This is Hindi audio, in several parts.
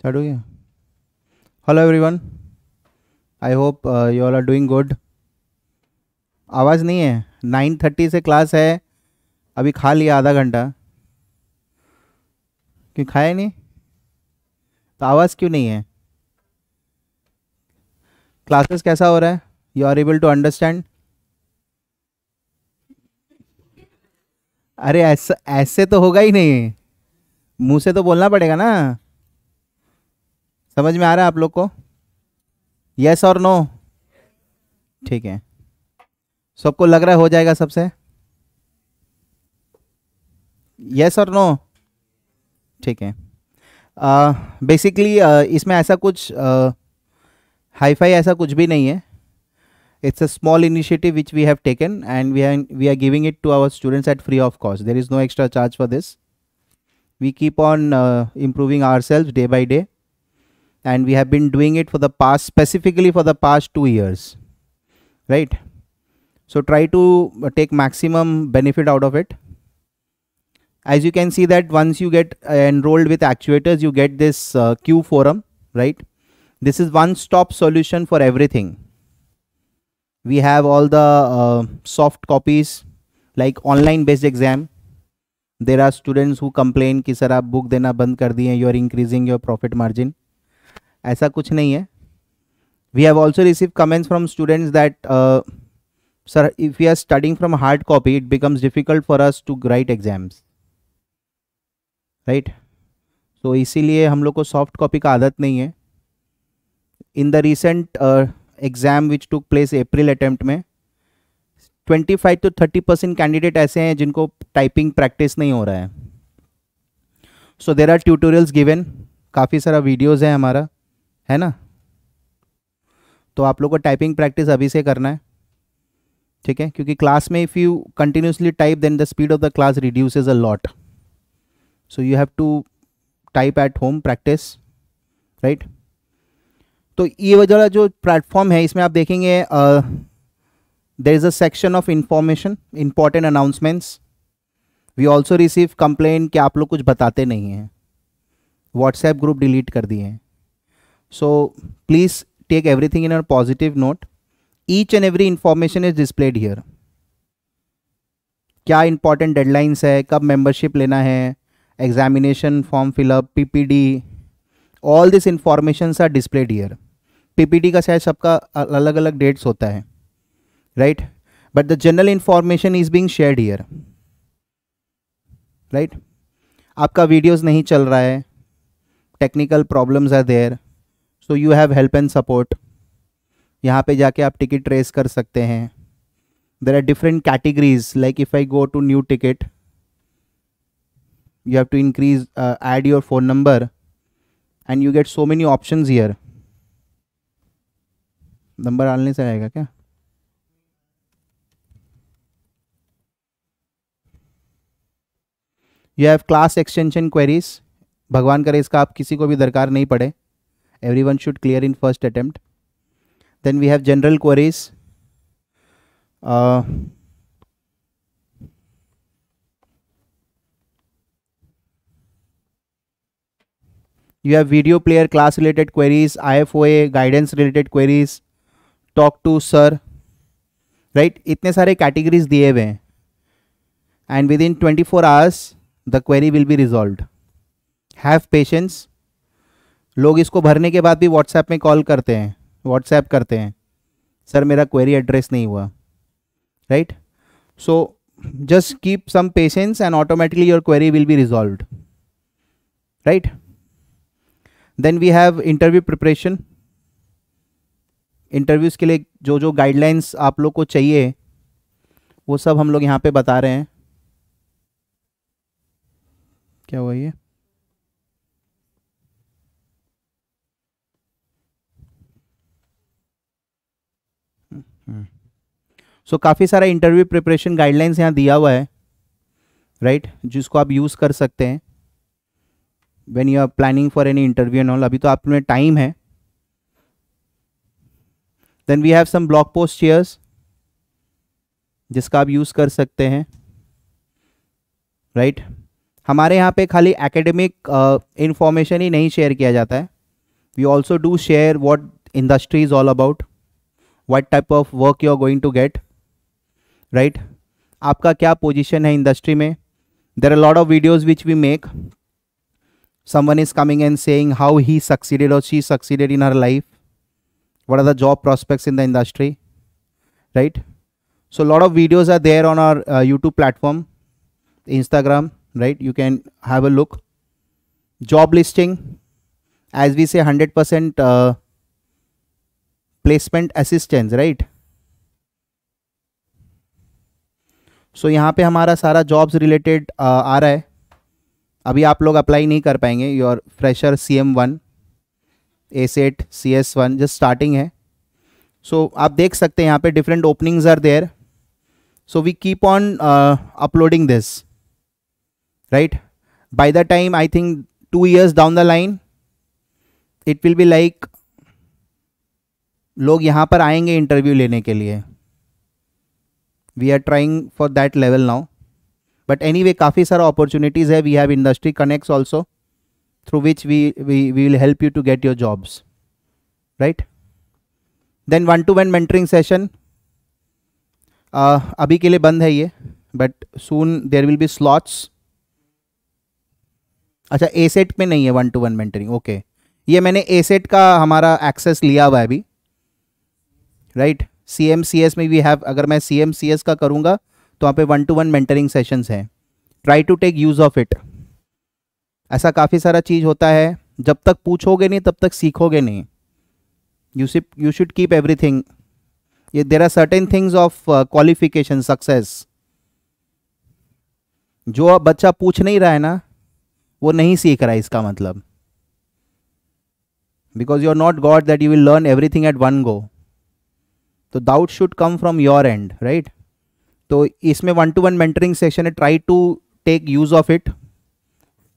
स्टार्ट हो गया hello everyone I hope you all are doing good आवाज़ नहीं है। नाइन थर्टी से क्लास है। अभी खा लिया आधा घंटा। क्यों खाया नहीं? तो आवाज़ क्यों नहीं है? क्लासेस कैसा हो रहा है? You are able to understand अरे ऐसा, ऐसे तो होगा ही नहीं। मुँह से तो बोलना पड़ेगा ना। समझ में आ रहा है आप लोग को? यस और नो ठीक है। सबको लग रहा है हो जाएगा सबसे? यस और नो ठीक है। बेसिकली uh, uh, इसमें ऐसा कुछ हाईफाई uh, ऐसा कुछ भी नहीं है। It's a small initiative which we have taken and we we are giving it to our students at free of cost there is no extra charge for this we keep on improving our selves day by day and we have been doing it for the past specifically for the past two years right? So try to uh, take maximum benefit out of it. As you can see that once you get uh, enrolled with actuators you get this uh, q forum right? This is one stop solution for everything. We have all the uh, soft copies like online based exam. There are students who complain ki sir aap book dena band kar diye you are increasing your profit margin. ऐसा कुछ नहीं है। We have also receive comments from students that sir if you are studying from hard copy it becomes difficult for us to write exams right तो इसीलिए हम लोग को सॉफ्ट कॉपी का आदत नहीं है। In the recent exam which took place April attempt में 25 टू 30 परसेंट कैंडिडेट ऐसे हैं जिनको टाइपिंग प्रैक्टिस नहीं हो रहा है। So there are tutorials given काफ़ी सारा वीडियोज़ है हमारा। है ना? तो आप लोग को टाइपिंग प्रैक्टिस अभी से करना है। ठीक है? क्योंकि क्लास में if you continuously type then the speed of the class reduces a lot so you have to type at home practice right तो ये वाला जो प्लेटफॉर्म है, इसमें आप देखेंगे there is a section of information information announcements we also receive complain कि आप लोग कुछ बताते नहीं हैं। व्हाट्सएप ग्रुप डिलीट कर दिए हैं। So please take everything in a positive note each and every information is displayed here क्या इंपॉर्टेंट डेडलाइंस है? कब मेंबरशिप लेना है? Examination form fill up PPD all this information are displayed here PPD का शायद सबका अलग अलग डेट्स होता है। Right? But the general information is being shared here. Right? आपका वीडियोस नहीं चल रहा है। Technical problems are there so you have help and support यहाँ पे जाके आप टिकट ट्रेस कर सकते हैं। There are different categories like if I go to new ticket you have to increase add your phone number and you you so many options here. Number डालने से आएगा क्या? You have class extension queries भगवान करे इसका आप किसी को भी दरकार नहीं पड़े। every one should clear in first attempt then we have general queries you have video player class related queries IFOA guidance related queries talk to sir right इतने सारे कैटेगरीज दिए हुए हैं and with in twenty four hours the query will be resolve have patience लोग इसको भरने के बाद भी व्हाट्सएप में कॉल करते हैं व्हाट्सएप करते हैं। सर, मेरा क्वेरी एड्रेस नहीं हुआ। Right so just keep some patience and automatically your query will be resolve right then we have interview preparation interviews के लिए जो जो गाइडलाइंस आप लोग को चाहिए, वो सब हम लोग यहाँ पे बता रहे हैं। क्या हुआ ये? So, काफ़ी सारा इंटरव्यू प्रिपरेशन गाइडलाइंस यहाँ दिया हुआ है राइट right? जिसको आप यूज़ कर सकते हैं when you are planning for any interview and all अभी तो आप में टाइम है then we have some blog post chairs जिसका आप यूज़ कर सकते हैं राइट right? हमारे यहाँ पे खाली एकेडमिक इंफॉर्मेशन ही नहीं शेयर किया जाता है we also do share what industry is all about what type of work you are going to get right आपका क्या पोजिशन है इंडस्ट्री में? There are lot of videos which we make some one is coming and saying how he succeeded or she succeeded in our life what are the job prospects in the industry right so lot of videos are there on our YouTube platform Instagram right you can have a look job listing as we say hundred percent placement assistance right so so, यहाँ पे हमारा सारा जॉब्स रिलेटेड आ रहा है। अभी आप लोग अप्लाई नहीं कर पाएँगे। Your fresher C M one A set C S one just starting है। सो so, आप देख सकते हैं यहाँ पे different openings are there so we keep on uploading this right by the time I think two years down the line it will be like लोग यहाँ पर आएँगे इंटरव्यू लेने के लिए। We are trying for that level now but anyway काफ़ी सारा अपॉर्चुनिटीज़ है. We have industry connects also through which we we we will help you to get your jobs right then one to one mentoring session अभी के लिए बंद है ये but soon there will be slots अच्छा ए सेट में नहीं है one to one mentoring okay ये मैंने ए सेट का हमारा एक्सेस लिया हुआ है अभी. Right C M C S में भी हैव अगर मैं सी एम सी एस का करूँगा तो वहाँ पे one to one mentoring sessions हैं। Try to take use of it ऐसा काफ़ी सारा चीज़ होता है। जब तक पूछोगे नहीं, तब तक सीखोगे नहीं। You SIP you should keep every thing ये there are certain things of qualification success जो बच्चा पूछ नहीं रहा है ना, वो नहीं सीख रहा है इसका मतलब। Because you are not god that you will learn everything at one go तो doubt should come from your end right तो इसमें one to one mentoring session है try to take use of it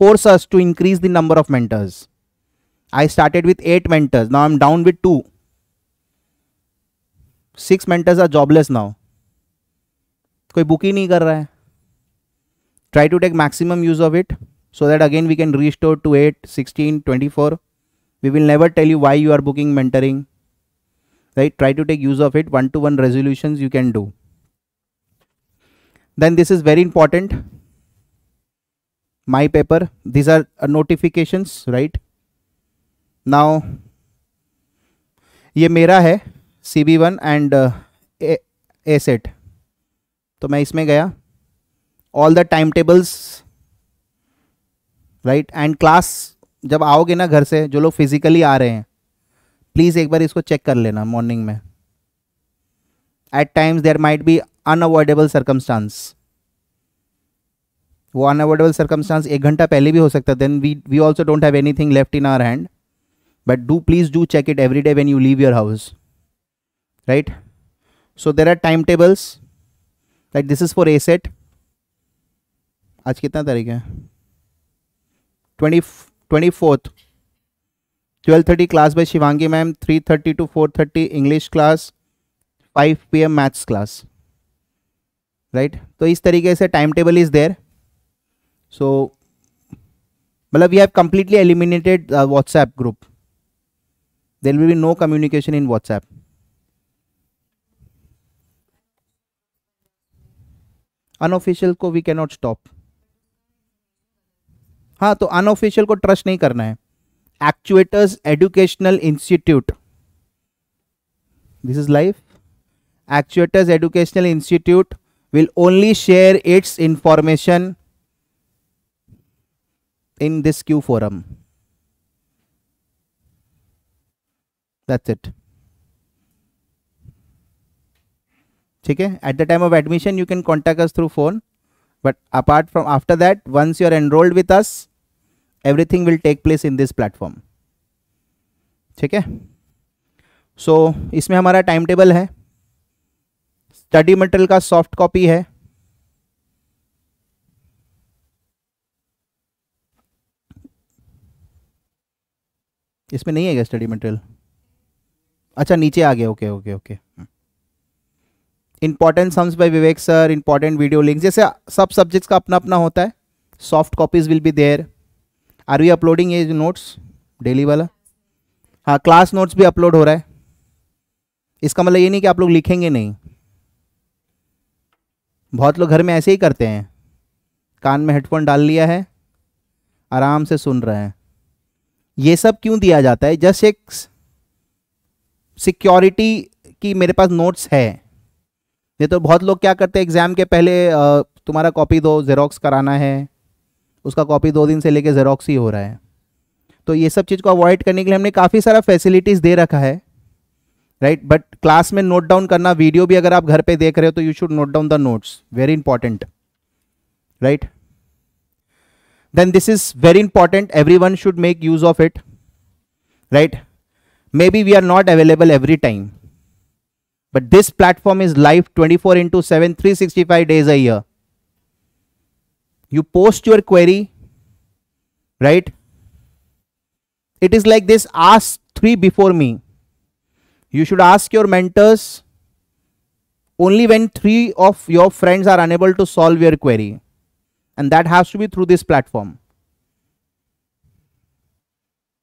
force us to increase the number of mentors I started with eight mentors now am down with two six mentors are jobless now कोई बुक ही नहीं कर रहा है। Try to take maximum use of it so that again we can restore to eight sixteen twenty four we will never tell you why you are booking mentoring right try to take use of it one to one resolutions you can do then this is very important my paper these are uh, notifications right now ये मेरा है C B one and A set तो मैं इसमें गया all the time tables right and class जब आओगे ना घर से जो लोग फिजिकली आ रहे हैं प्लीज़ एक बार इसको चेक कर लेना मॉर्निंग में। At times there might be unavoidable circumstance वो अनअवॉइडेबल सर्कमस्टांस एक घंटा पहले भी हो सकता है then we we also don't have anything left in our hand but do please do check it every day when you leave your house right so there are time tables like this is for a set आज कितना तारीख है? Twenty twenty fourth twelve thirty class by Shivangi ma'am three thirty two four thirty English class five P M maths class right तो इस तरीके से time table is there so मतलब we have completely eliminated WhatsApp group there will be no communication in WhatsApp unofficial को वी कैनॉट स्टॉप हाँ तो अनऑफिशियल को ट्रस्ट नहीं करना है। Actuators Educational Institute this is life Actuators Educational Institute will only share its information in this Q forum that's it ठीक है at the time of admission you can contact us through phone but apart from, after that, once you're enrolled with us everything will take place in this platform. ठीक है? सो so, इसमें हमारा टाइम टेबल है। स्टडी मटेरियल का सॉफ्ट कॉपी है। इसमें नहीं है क्या स्टडी मटेरियल अच्छा नीचे आ गया। Okay okay okay important sums by Vivek sir important video link जैसे सब सब्जेक्ट्स का अपना अपना होता है। Soft copies will be there are we uploading ये नोट्स डेली वाला? हाँ क्लास नोट्स भी अपलोड हो रहा है। इसका मतलब ये नहीं कि आप लोग लिखेंगे नहीं। बहुत लोग घर में ऐसे ही करते हैं। कान में हेडफोन डाल लिया है, आराम से सुन रहे हैं। ये सब क्यों दिया जाता है? जस्ट एक सिक्योरिटी की मेरे पास नोट्स है। ये तो बहुत लोग क्या करते हैं? एग्ज़ाम के पहले तुम्हारा कॉपी दो जेरोक्स कराना है। उसका कॉपी दो दिन से लेके जेरोक्स ही हो रहा है। तो ये सब चीज़ को अवॉइड करने के लिए हमने काफ़ी सारा फैसिलिटीज़ दे रखा है राइट बट क्लास में नोट डाउन करना वीडियो भी अगर आप घर पे देख रहे हो तो you should note down the notes very important right then this is very important everyone should make use of it right maybe we are not available every time but this platform is live twenty four into seven three sixty five days a year you post your query right it is like this ask three before me you should ask your mentors only when three of your friends are unable to solve your query and that has to be through this platform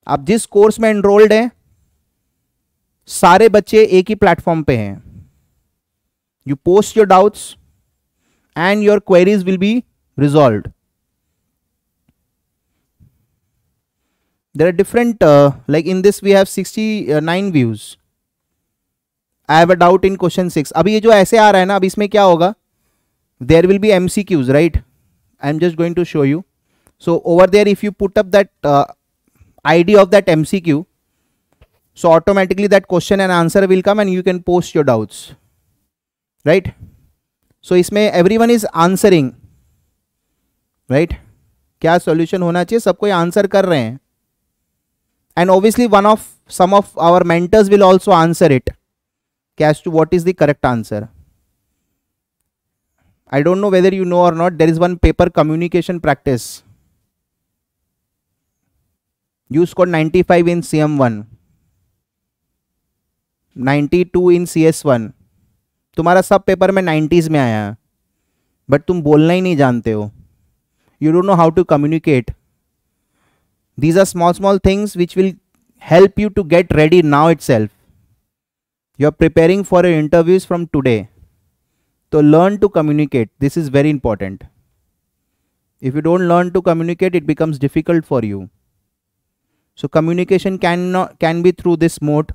आप जिस कोर्स में एनरोल्ड हैं सारे बच्चे एक ही प्लेटफॉर्म पे हैं you post your doubts and your queries will be resolve there are different uh, like in this we have 69 views i have a doubt in question 6 अभी ये जो ऐसे आ रहा है ना अब इसमें क्या होगा there will be mcqs right I'm just going to show you. So over there, if you put up that uh, ID of that MCQ, so automatically that question and answer will come and you can post your doubts. Right? So इसमें everyone is answering. राइट क्या सॉल्यूशन होना चाहिए? सबको आंसर कर रहे हैं। And obviously one of some of our mentors will also answer it case to what is the correct answer I don't know whether you know or not there is one paper communication practice use code ninety five in C M one ninety two in C S one तुम्हारा सब पेपर में नाइन्टीज में आया बट तुम बोलना ही नहीं जानते हो। You don't know how to communicate these are small small things which will help you to get ready now itself you are preparing for your interviews from today so learn to communicate. This is very important. If you don't learn to communicate, it becomes difficult for you. So communication can not can be through this mode.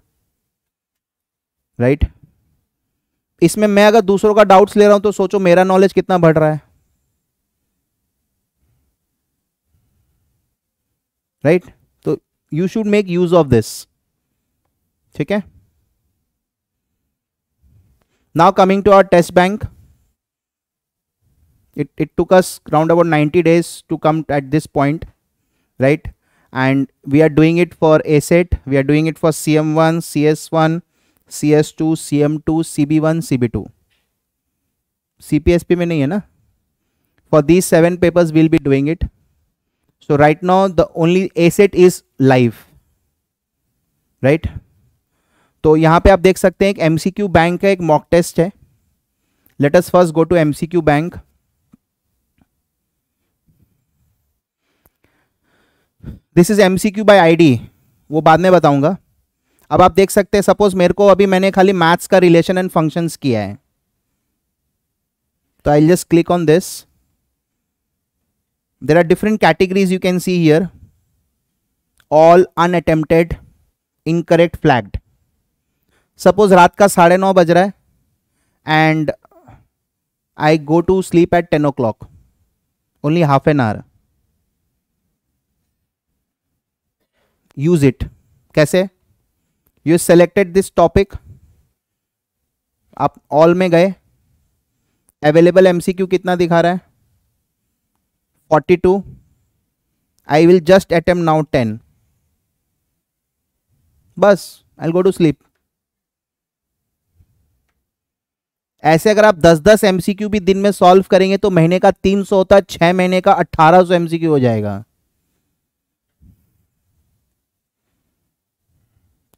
Right? इसमें मैं अगर दूसरों का डाउट्स ले रहा हूं तो सोचो मेरा नॉलेज कितना बढ़ रहा है Right right? तो you should make use of this ठीक है now coming to our test bank it, it took us around about 90 days to come at this point right and we are doing it for ASET we are doing it for CM1 CS1 CS2 CM2 CB1 CB2 CPSP में नहीं है ना for these seven papers we'll be doing it so, right now, the only ASET is live right? तो यहाँ पे आप देख सकते हैं एक एमसीक्यू बैंक का एक मॉक टेस्ट है। Let us first go to MCQ bank this is MCQ by ID वो बाद में बताऊँगा। अब आप देख सकते हैं सपोज़ मेरे को अभी मैंने खाली मैथ्स का रिलेशन एंड फ़ंक्शंस किया है। तो I just click on this different categories you can see here all unattempted incorrect flagged suppose रात का साढ़े नौ बज रहा है and I go to sleep at ten o'clock only half an hour use it कैसे? यू सेलेक्टेड दिस टॉपिक आप ऑल में गए. अवेलेबल एमसीक्यू कितना दिखा रहा है? Forty two I will just attempt now ten बस आई गो टू स्लीप ऐसे अगर आप 10-10 एमसीक्यू भी दिन में सॉल्व करेंगे तो महीने का 300 होता है, छह महीने का 1800 एमसीक्यू हो जाएगा।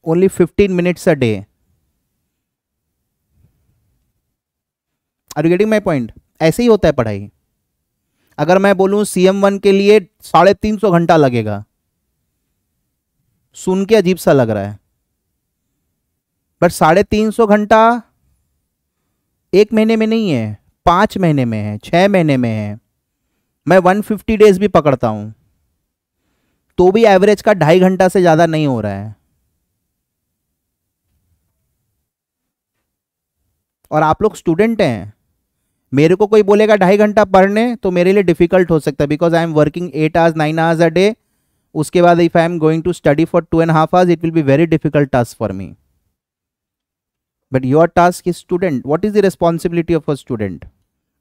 Only 15 minutes a day are you getting my point ऐसे ही होता है पढ़ाई। अगर मैं बोलूँ सी एम वन के लिए साढ़े तीन सौ घंटा लगेगा। सुन के अजीब सा लग रहा है। बट साढ़े तीन सौ घंटा एक महीने में नहीं है, पाँच महीने में है, छह महीने में है। मैं वन फिफ्टी डेज़ भी पकड़ता हूँ। तो भी एवरेज का ढाई घंटा से ज़्यादा नहीं हो रहा है। और आप लोग स्टूडेंट हैं मेरे को कोई बोलेगा ढाई घंटा पढ़ने तो मेरे लिए डिफ़िकल्ट हो सकता है because I am working eight hours nine hours a day उसके बाद if I am going to study for two and half hours it will be very difficult task for me but your task is student what is the responsibility of a student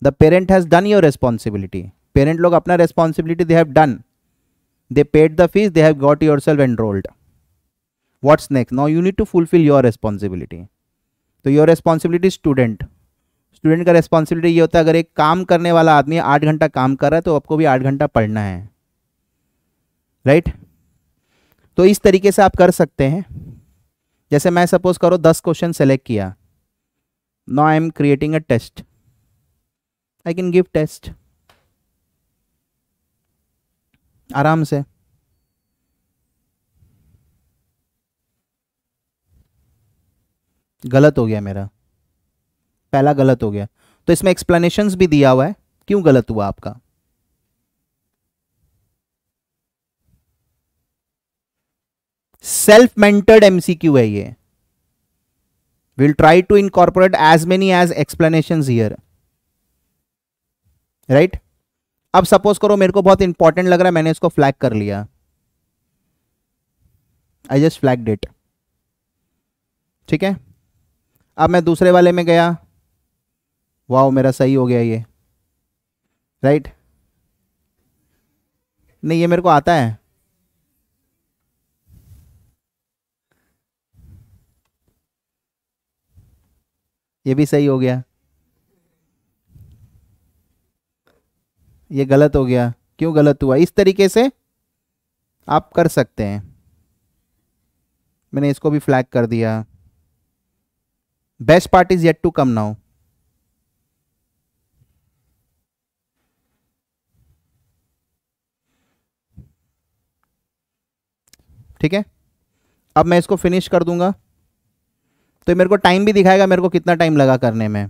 the parent has done your responsibility parent लोग अपना responsibility they have done they paid the fees they have got yourself enrolled what's next now you need to fulfil your responsibility तो योर रेस्पॉन्सिबिलिटी स्टूडेंट स्टूडेंट का रेस्पॉन्सिबिलिटी ये होता है, अगर एक काम करने वाला आदमी आठ घंटा काम कर रहा है तो आपको भी आठ घंटा पढ़ना है। Right right? तो इस तरीके से आप कर सकते हैं। जैसे मैं सपोज़ करो दस क्वेश्चन सेलेक्ट किया। No I am creating a test I can give test आराम से। गलत हो गया मेरा। पहला गलत हो गया। तो इसमें एक्सप्लेनेशन भी दिया हुआ है, क्यों गलत हुआ आपका? सेल्फ मेंटर्ड एमसीक्यू है ये। Will try to incorporate as many as explanation here right अब सपोज़ करो मेरे को बहुत इंपॉर्टेंट लग रहा है, मैंने इसको फ्लैग कर लिया। आई जस्ट फ्लैग डेट ठीक है? अब मैं दूसरे वाले में गया। वाह मेरा सही हो गया ये। राइट नहीं, ये मेरे को आता है। ये भी सही हो गया। ये गलत हो गया। क्यों गलत हुआ? इस तरीके से आप कर सकते हैं। मैंने इसको भी फ्लैग कर दिया। Best part is yet to come now ठीक है? अब मैं इसको फिनिश कर दूँगा। तो मेरे को टाइम भी दिखाएगा मेरे को कितना टाइम लगा करने में।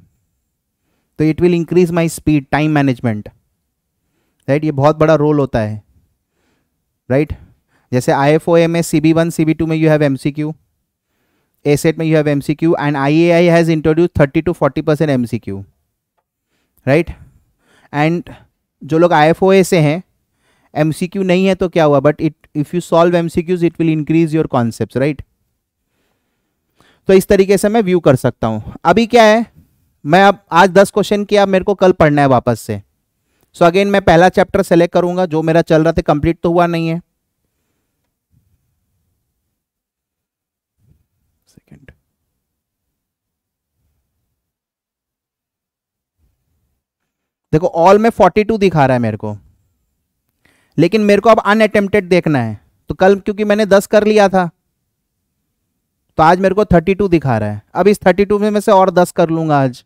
तो it will increase my speed time management right ये बहुत बड़ा रोल होता है। Right right? जैसे आई एफ़ ओ ए में C B one C B two में you have M C Q A set में you have M C Q and I A I has introduce thirty two forty percent M C Q right and जो लोग आई एफ़ ओ ए से हैं क्यू नहीं है तो क्या हुआ? But it if you solve em it will increase your concept right तो इस तरीके से मैं व्यू कर सकता हूँ। अभी क्या है? मैं अब आज दस क्वेश्चन किया, मेरे को कल पढ़ना है वापस से। सो so अगेन मैं पहला चैप्टर सेलेक्ट करूँगा, जो मेरा चल रहा था कंप्लीट तो हुआ नहीं है। सेकेंड देखो ऑल में 42 दिखा रहा है मेरे को। लेकिन मेरे को अब अनअटेम्प्टेड देखना है। तो कल क्योंकि मैंने 10 कर लिया था तो आज मेरे को 32 दिखा रहा है। अब इस 32 में मैं से और 10 कर लूँगा आज।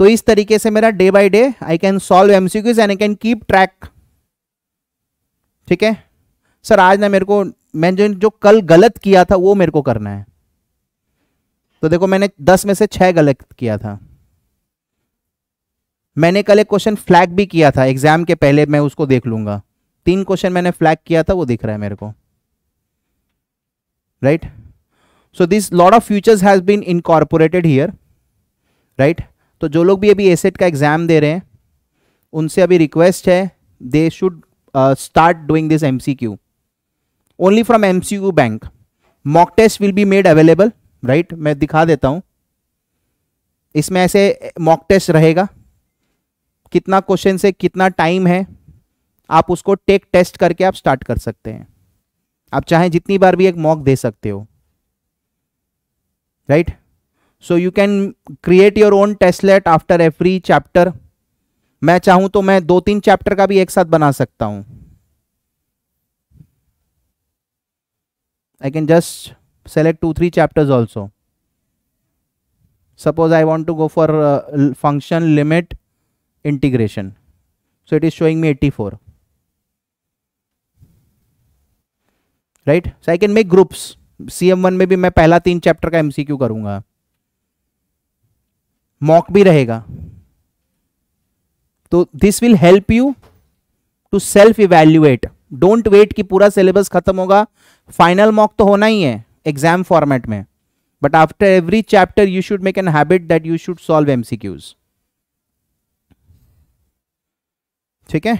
तो इस तरीके से मेरा day by day I can solve MCQs and I can keep track ठीक है? सर, आज ना मेरे को मैं जो कल गलत किया था, वो मेरे को करना है। तो देखो, मैंने 10 में से छह गलत किया था। मैंने कल एक क्वेश्चन फ्लैग भी किया था एग्ज़ाम के पहले मैं उसको देख लूँगा। तीन क्वेश्चन मैंने फ्लैग किया था, वो दिख रहा है मेरे को। Right so this lot of features has been incorporated here right तो जो लोग भी अभी एसेट का एग्ज़ाम दे रहे हैं, उनसे अभी रिक्वेस्ट है they should start doing this MCQ only from MCQ bank mock test will be made available right मैं दिखा देता हूँ। इसमें ऐसे मॉक टेस्ट रहेगा। कितना क्वेश्चन से कितना टाइम है, आप उसको टेक टेस्ट करके आप स्टार्ट कर सकते हैं। आप चाहें जितनी बार भी एक मॉक दे सकते हो। Right so you can create your own testlet after every chapter मैं चाहूँ तो मैं दो तीन चैप्टर का भी एक साथ बना सकता हूँ। I can just select two three chapters also suppose I want to go for function limit integration. So, it is showing me 84 right? So, i can make groups. Cm1 में भी मैं पहला तीन चैप्टर का एमसीक्यू करूँगा। मॉक भी रहेगा। तो this will help you to self evaluate don't wait कि पूरा सिलेबस खत्म होगा। फाइनल मॉक तो होना ही है एग्ज़ाम फॉर्मेट में। But after every chapter you should make an habit that you should solve MCQs ठीक है?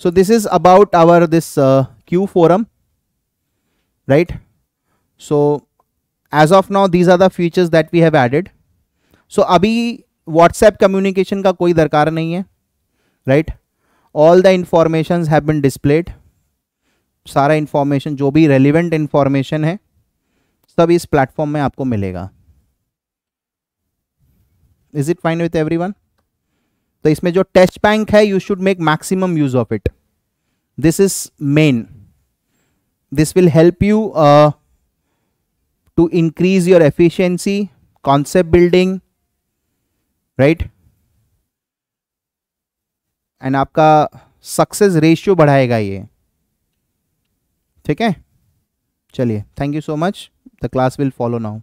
So this is about our this Q forum right so as of now these are the features that we have added so अभी व्हाट्सएप कम्युनिकेशन का कोई दरकार नहीं है right all the information have been displayed सारा इंफॉर्मेशन जो भी रेलिवेंट इंफॉर्मेशन है, सब इस प्लेटफॉर्म में आपको मिलेगा। Is it fine with every तो इसमें जो टेस्ट बैंक है you should make maximum use of it this is main this will help you to increase your efficiency concept building right and आपका सक्सेस रेशियो बढ़ाएगा ये। ठीक है? चलिए thank you so much the class will follow now